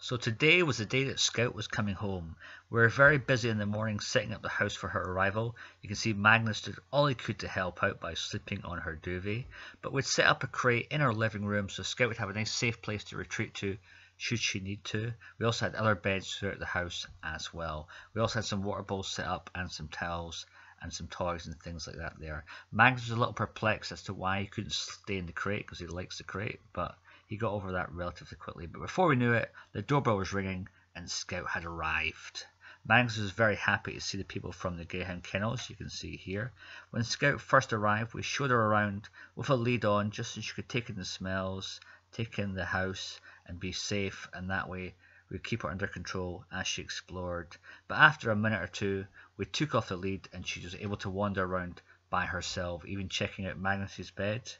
So today was the day that Scout was coming home. We were very busy in the morning setting up the house for her arrival. You can see Magnus did all he could to help out by sleeping on her duvet. But we'd set up a crate in our living room so Scout would have a nice safe place to retreat to should she need to. We also had other beds throughout the house as well. We also had some water bowls set up and some towels and some toys and things like that there. Magnus was a little perplexed as to why he couldn't stay in the crate because he likes the crate, but he got over that relatively quickly, but before we knew it, the doorbell was ringing and Scout had arrived. Magnus was very happy to see the people from the Greyhound Kennels, you can see here. When Scout first arrived, we showed her around with a lead on just so she could take in the smells, take in the house, and be safe, and that way we'd keep her under control as she explored. But after a minute or two, we took off the lead and she was able to wander around by herself, even checking out Magnus's bed.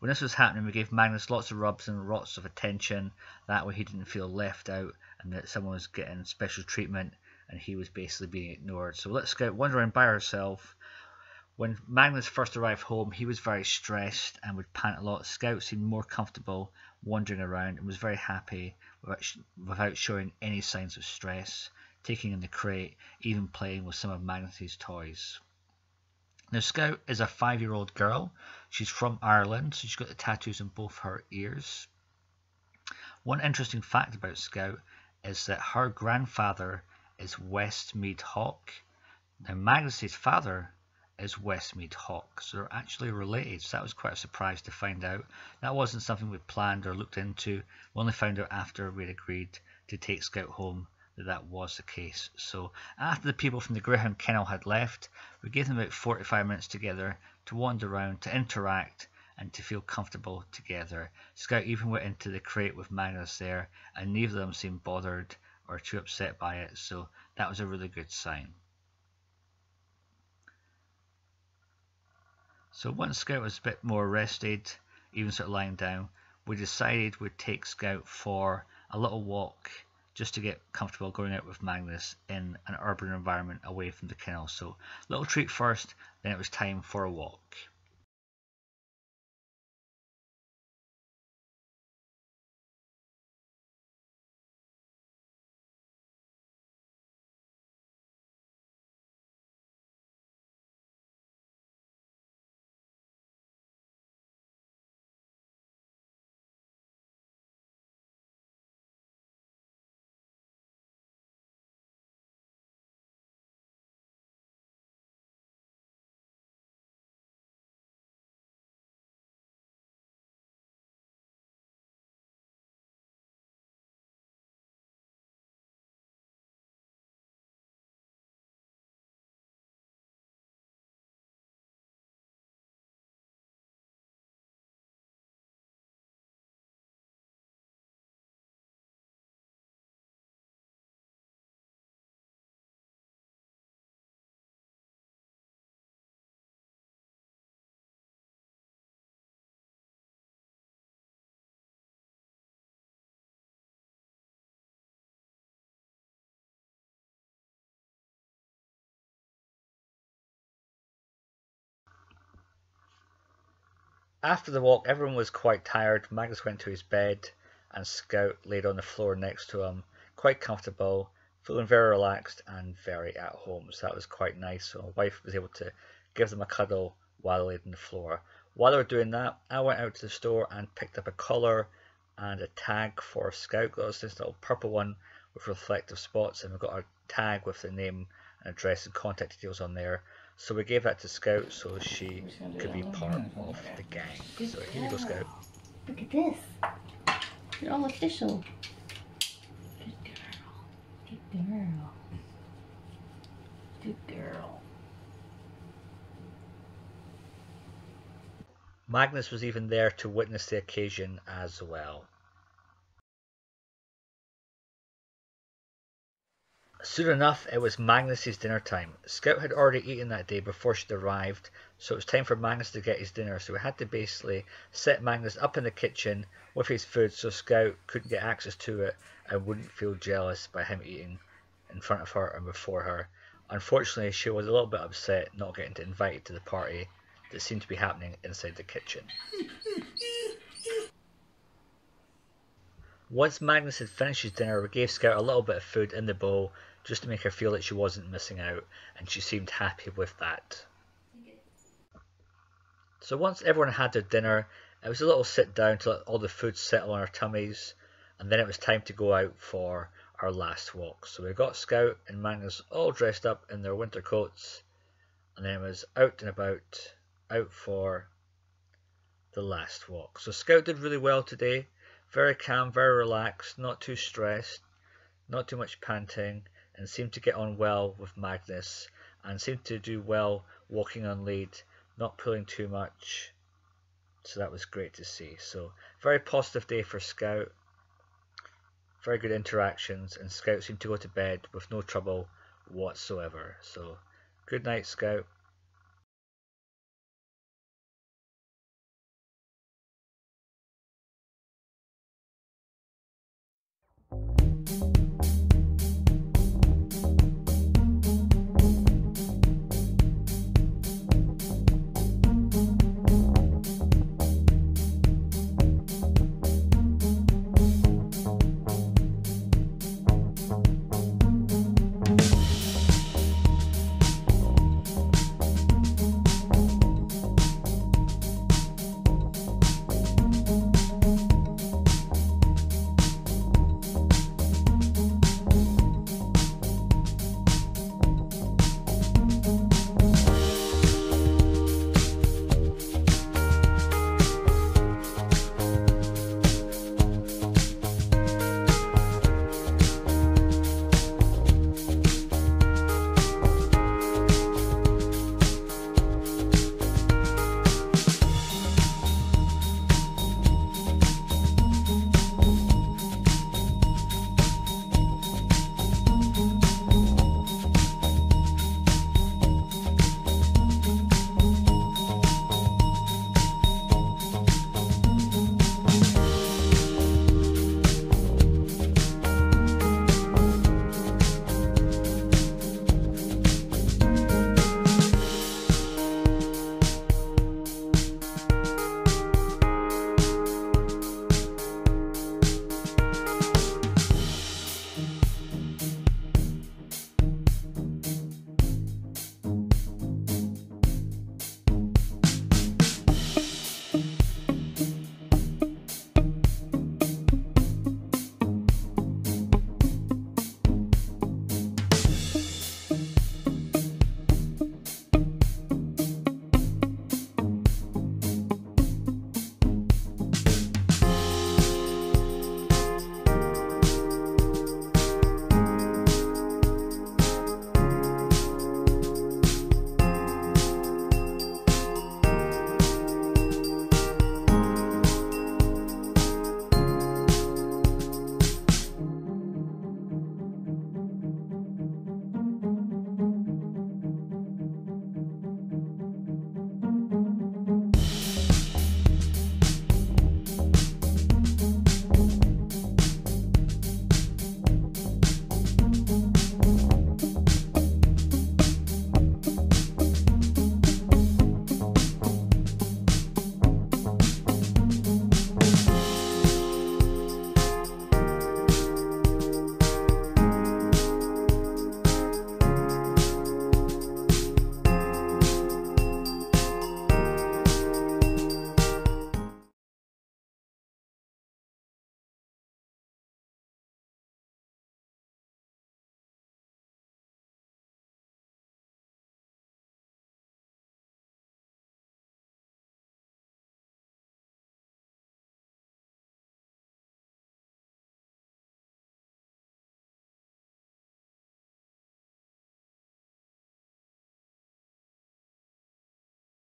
When this was happening, we gave Magnus lots of rubs and lots of attention. That way, he didn't feel left out and that someone was getting special treatment and he was basically being ignored. So let's go wandering by herself. When Magnus first arrived home, he was very stressed and would pant a lot. Scout seemed more comfortable wandering around and was very happy without showing any signs of stress, taking in the crate, even playing with some of Magnus's toys. Now, Scout is a five year old girl. She's from Ireland, so she's got the tattoos on both her ears. One interesting fact about Scout is that her grandfather is Westmead Hawk. Now, Magnus's father is Westmead Hawk, so they're actually related. So that was quite a surprise to find out. That wasn't something we planned or looked into. We only found out after we'd agreed to take Scout home that that was the case. So after the people from the Greyhound Kennel had left, we gave them about 45 minutes together to wander around, to interact, and to feel comfortable together. Scout even went into the crate with Magnus there, and neither of them seemed bothered or too upset by it, so that was a really good sign. So once Scout was a bit more rested, even sort of lying down, we decided we'd take Scout for a little walk just to get comfortable going out with Magnus in an urban environment away from the kennel. So little treat first, then it was time for a walk. After the walk, everyone was quite tired. Magnus went to his bed, and Scout laid on the floor next to him, quite comfortable, feeling very relaxed and very at home. So that was quite nice. So my wife was able to give them a cuddle while they laid on the floor. While they were doing that, I went out to the store and picked up a collar and a tag for Scout. Got this little purple one with reflective spots, and we've got a tag with the name and address and contact details on there. So we gave that to Scout so she could be part of the gang. So here you go, Scout. Look at this. You're all official. Good girl. Good girl. Good girl. Magnus was even there to witness the occasion as well. Soon enough, it was Magnus's dinner time. Scout had already eaten that day before she'd arrived, so it was time for Magnus to get his dinner. So we had to basically set Magnus up in the kitchen with his food so Scout couldn't get access to it and wouldn't feel jealous by him eating in front of her and before her. Unfortunately, she was a little bit upset not getting to invited to the party that seemed to be happening inside the kitchen. Once Magnus had finished his dinner, we gave Scout a little bit of food in the bowl just to make her feel that she wasn't missing out, and she seemed happy with that. So once everyone had their dinner, it was a little sit down to let all the food settle on our tummies, and then it was time to go out for our last walk. So we got Scout and Magnus all dressed up in their winter coats, and then it was out and about, out for the last walk. So Scout did really well today. Very calm, very relaxed, not too stressed, not too much panting, and seemed to get on well with Magnus and seemed to do well walking on lead, not pulling too much. So that was great to see. So very positive day for Scout. Very good interactions, and Scout seemed to go to bed with no trouble whatsoever. So good night, Scout.